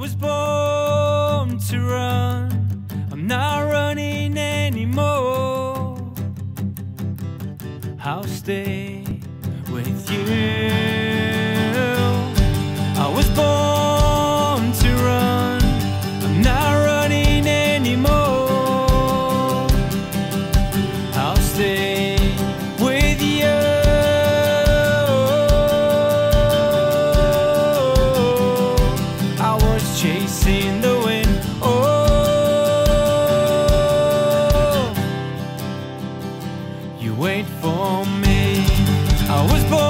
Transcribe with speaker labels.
Speaker 1: was born to run. I'm not running anymore. I'll stay chasing the wind. Oh, you wait for me. I was born.